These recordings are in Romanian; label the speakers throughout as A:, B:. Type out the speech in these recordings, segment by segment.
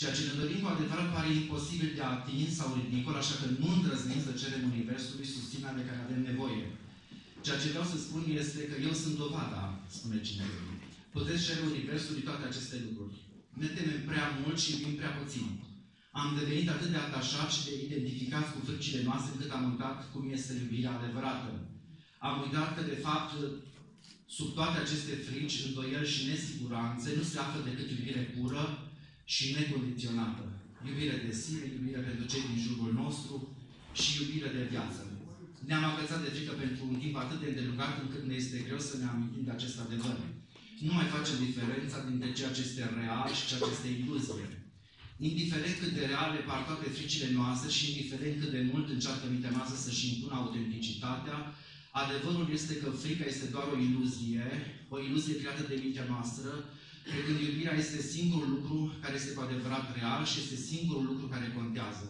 A: Ceea ce ne dorim cu adevărat pare imposibil de atins sau ridicol, așa că nu îndrăznim să cerem Universului susținerea de care avem nevoie. Ceea ce vreau să spun este că eu sunt dovada, spune cineva. Puteți cere Universului toate aceste lucruri. Ne temem prea mult și iubim prea puțin. Am devenit atât de atașați și de identificați cu fricile noastre încât am uitat cum este iubirea adevărată. Am uitat că, de fapt, sub toate aceste frici, îndoieli și nesiguranțe, nu se află decât iubire pură și necondiționată. Iubire de sine, iubire pentru cei din jurul nostru și iubire de viață. Ne-am agățat de frică pentru un timp atât de îndelungat încât ne este greu să ne amintim de acest adevăr. Nu mai facem diferența dintre ceea ce este real și ceea ce este iluzie. Indiferent cât de reale par toate fricile noastre și indiferent cât de mult încearcă mintea noastră să-și impună autenticitatea, adevărul este că frica este doar o iluzie, o iluzie creată de mintea noastră, pe când iubirea este singurul lucru care este cu adevărat real și este singurul lucru care contează.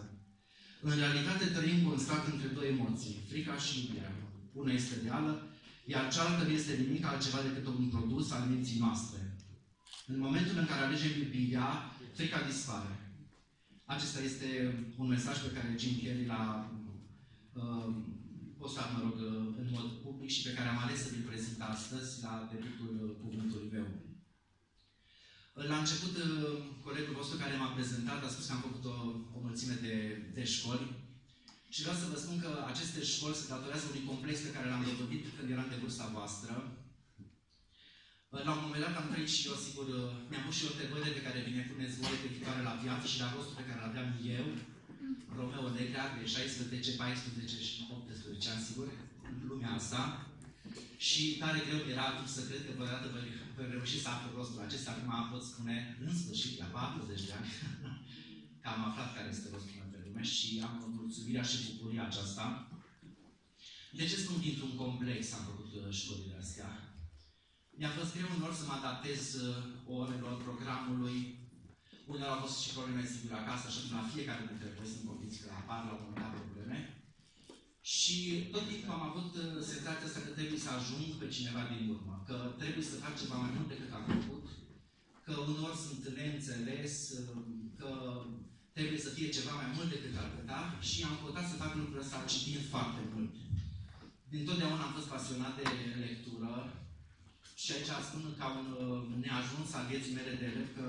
A: În realitate trăim constat între două emoții, frica și iubirea. Una este reală, iar cealaltă nu este nimic altceva decât un produs al minții noastre. În momentul în care alegem iubirea, frica dispare. Acesta este un mesaj pe care Jim Kelly l-a uh, postat, mă rog, în mod public și pe care am ales să vi-l prezint astăzi la debutul cuvântului meu. La început, uh, colegul vostru care m-a prezentat a spus că am făcut o, o mulțime de, de școli și vreau să vă spun că aceste școli se datorează unui complex pe care l-am dovedit când eram de vârsta voastră. La un moment dat am trăit și eu, sigur, mi-am pus și eu întrebările pe care vine puneți voi referitoare la viață și la rostul pe care îl aveam eu, Romeo Negra, de 16, 14 și 18 ani, sigur, în lumea asta. Și tare greu era atunci să cred că vreodată voi reuși să aflu rostul acesta. Acum pot spune, în sfârșit, la 40 de ani, că am aflat care este rostul pe lume și am mulțumirea și bucuria aceasta. De ce spun dintr-un complex am făcut uh, școlile astea? Mi-a fost greu unor să mă adaptez uh, orelor programului. Unele au fost și probleme sigur acasă, așa cum la fiecare dintre voi sunt convins că apar la un moment dat probleme. Și tot timpul am avut uh, senzația asta că trebuie să ajung pe cineva din urmă, că trebuie să fac ceva mai mult decât am făcut, că uneori sunt neînțeles, uh, că trebuie să fie ceva mai mult decât atâta și am căutat să fac lucrul ăsta citind foarte mult. Din totdeauna am fost pasionat de lectură și aici spun ca un uh, neajuns al vieții mele de elev că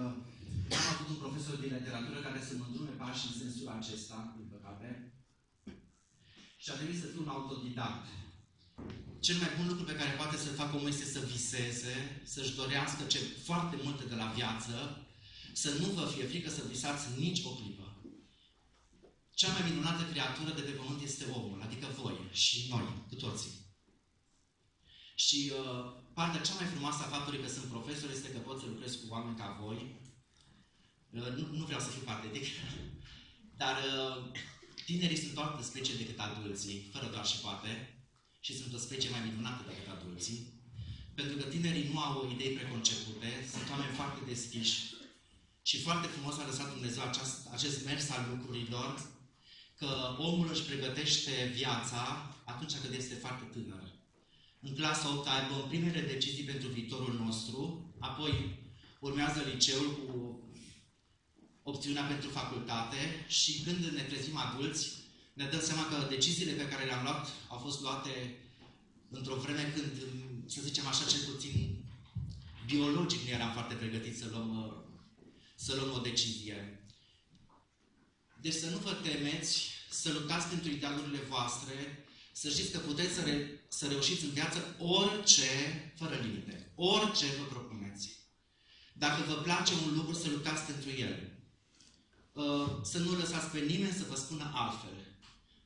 A: am avut un profesor de literatură care să mă îndrume pași în sensul acesta, din păcate, și a trebuit să fiu un autodidact. Cel mai bun lucru pe care poate să-l facă omul este să viseze, să-și dorească ce foarte multe de la viață, să nu vă fie frică să visați nici o clipă. Cea mai minunată creatură de pe pământ este omul, adică voi și noi, cu toții. Și uh, partea cea mai frumoasă a faptului că sunt profesor este că pot să lucrez cu oameni ca voi. Uh, nu, nu vreau să fiu patetic, dar uh, Tinerii sunt o altă specie decât adulții, fără doar și poate, și sunt o specie mai minunată decât adulții, pentru că tinerii nu au idei preconcepute, sunt oameni foarte deschiși și foarte frumos a lăsat Dumnezeu aceast, acest mers al lucrurilor, că omul își pregătește viața atunci când este foarte tânăr. În clasa 8 aibă primele decizii pentru viitorul nostru, apoi urmează liceul cu opțiunea pentru facultate și când ne trezim adulți, ne dăm seama că deciziile pe care le-am luat au fost luate într-o vreme când, să zicem așa, cel puțin biologic nu eram foarte pregătiți să luăm, să luăm o decizie. Deci să nu vă temeți, să luptați pentru idealurile voastre, să știți că puteți să, re, să reușiți în viață orice, fără limite, orice vă propuneți. Dacă vă place un lucru, să luptați pentru el. Uh, să nu lăsați pe nimeni să vă spună altfel.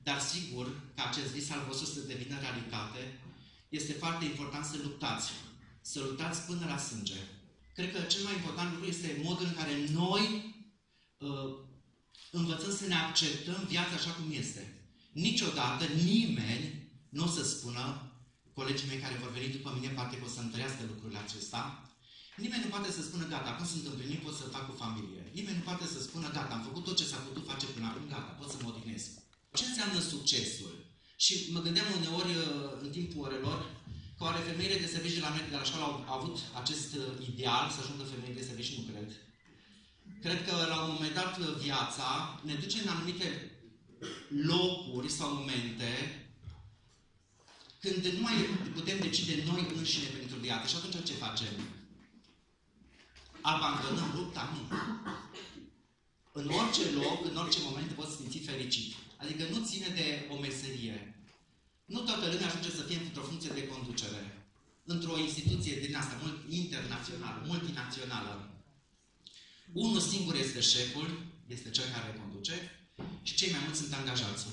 A: Dar sigur că acest vis al vostru să devină realitate, este foarte important să luptați. Să luptați până la sânge. Cred că cel mai important lucru este modul în care noi uh, învățăm să ne acceptăm viața așa cum este. Niciodată nimeni nu o să spună, colegii mei care vor veni după mine, poate că o să întărească lucrurile acesta, Nimeni nu poate să spună, gata, acum sunt împlinit, pot să fac o familie. Nimeni nu poate să spună, gata, am făcut tot ce s-a putut face până acum, gata, pot să mă odihnesc. Ce înseamnă succesul? Și mă gândeam uneori, uh, în timpul orelor, că oare femeile de serviciu de la, de la școală au, au avut acest uh, ideal să ajungă femeile de serviciu, nu cred. Cred că la un moment dat viața ne duce în anumite locuri sau momente când nu mai putem decide noi înșine pentru viață. Și atunci ce facem? Abandonăm lupta? Nu. În orice loc, în orice moment te poți simți fericit. Adică nu ține de o meserie. Nu toată lumea ajunge să fie într-o funcție de conducere. Într-o instituție din asta, mult internațională, multinațională. Unul singur este șeful, este cel care conduce, și cei mai mulți sunt angajați.